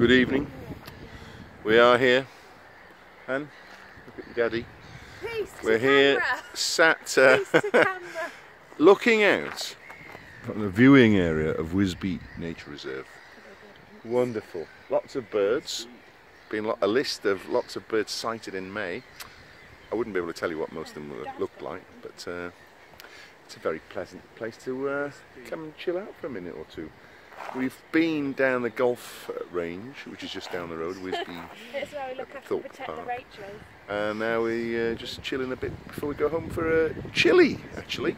Good evening. We are here. and look at Daddy. Peace We're here camera. sat uh, looking out from the viewing area of Whisby Nature Reserve. Wonderful. Lots of birds. Been a list of lots of birds sighted in May. I wouldn't be able to tell you what most of them would have looked like, but uh, it's a very pleasant place to uh, come and chill out for a minute or two. We've been down the golf range, which is just down the road, Whisby, That's why we look after protect Park. the Rachels. and now we uh, just chilling a bit before we go home for a chili, actually.